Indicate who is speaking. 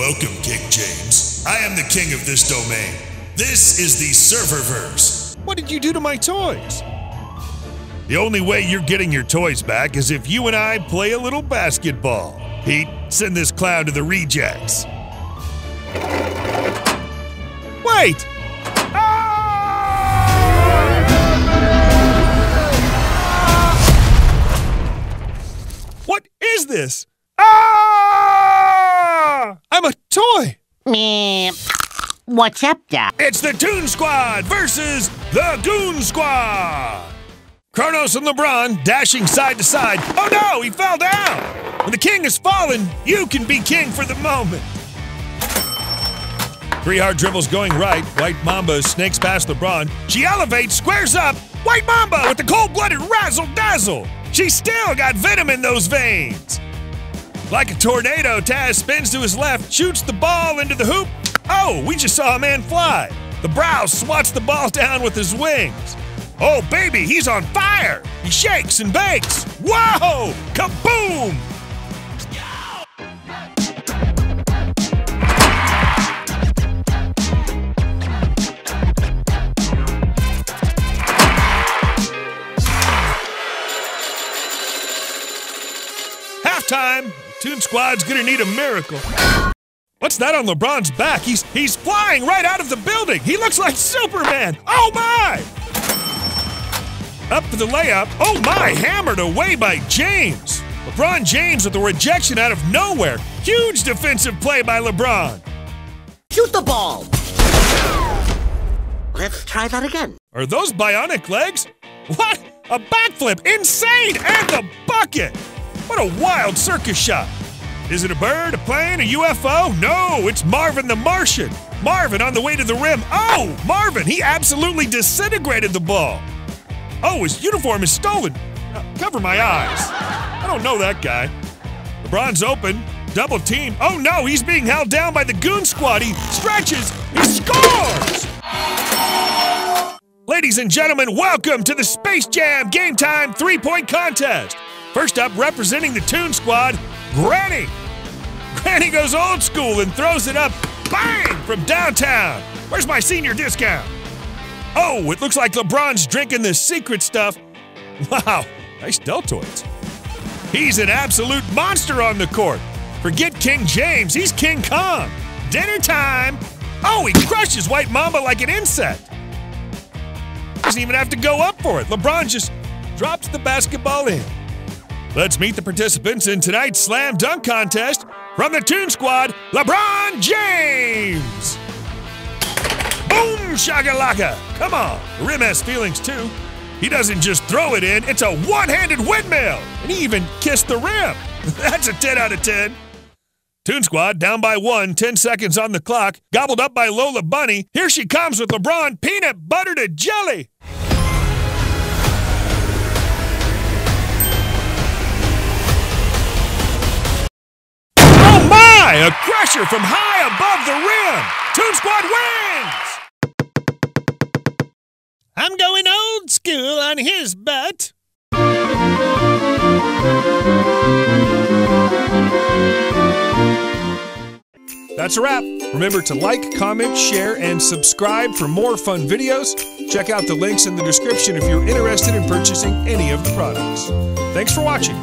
Speaker 1: Welcome, King James. I am the king of this domain. This is the Serververse.
Speaker 2: What did you do to my toys?
Speaker 1: The only way you're getting your toys back is if you and I play a little basketball. Pete, send this clown to the rejects.
Speaker 2: Wait! What is this? Ah! I'm a toy!
Speaker 3: Me. What's up, Doc?
Speaker 1: It's the Tune Squad versus the Goon Squad. Chronos and LeBron dashing side to side. Oh no, he fell down. When the king has fallen, you can be king for the moment. Three hard dribbles going right. White Mamba snakes past LeBron. She elevates, squares up. White Mamba with the cold blooded razzle dazzle. She's still got venom in those veins. Like a tornado, Taz spins to his left, shoots the ball into the hoop. Oh, we just saw a man fly. The brow swats the ball down with his wings. Oh, baby, he's on fire! He shakes and bakes. Whoa! Kaboom! Halftime! Tune Squad's gonna need a miracle. What's that on LeBron's back? He's he's flying right out of the building. He looks like Superman. Oh my! Up for the layup. Oh my, hammered away by James. LeBron James with a rejection out of nowhere. Huge defensive play by LeBron.
Speaker 3: Shoot the ball! Let's try that again.
Speaker 1: Are those bionic legs? What? A backflip! Insane! And the bucket! What a wild circus shot! Is it a bird, a plane, a UFO? No, it's Marvin the Martian. Marvin on the way to the rim. Oh, Marvin, he absolutely disintegrated the ball. Oh, his uniform is stolen. Uh, cover my eyes. I don't know that guy. LeBron's open. Double team. Oh no, he's being held down by the goon squad. He stretches. He scores! Ladies and gentlemen, welcome to the Space Jam Game Time three point contest. First up, representing the Tune Squad, Granny. Granny goes old school and throws it up, bang, from downtown. Where's my senior discount? Oh, it looks like LeBron's drinking the secret stuff. Wow, nice deltoids. He's an absolute monster on the court. Forget King James, he's King Kong. Dinner time. Oh, he crushes White Mamba like an insect. Doesn't even have to go up for it. LeBron just drops the basketball in. Let's meet the participants in tonight's slam dunk contest from the Tune Squad, LeBron James. Boom shakalaka! Come on, rim has feelings too. He doesn't just throw it in, it's a one-handed windmill! And he even kissed the rim. That's a 10 out of 10. Tune Squad down by one, 10 seconds on the clock, gobbled up by Lola Bunny. Here she comes with LeBron, peanut butter to jelly. My! A crusher from high above the rim! Tune Squad wins! I'm going old school on his butt. That's a wrap. Remember to like, comment, share, and subscribe for more fun videos. Check out the links in the description if you're interested in purchasing any of the products. Thanks for watching.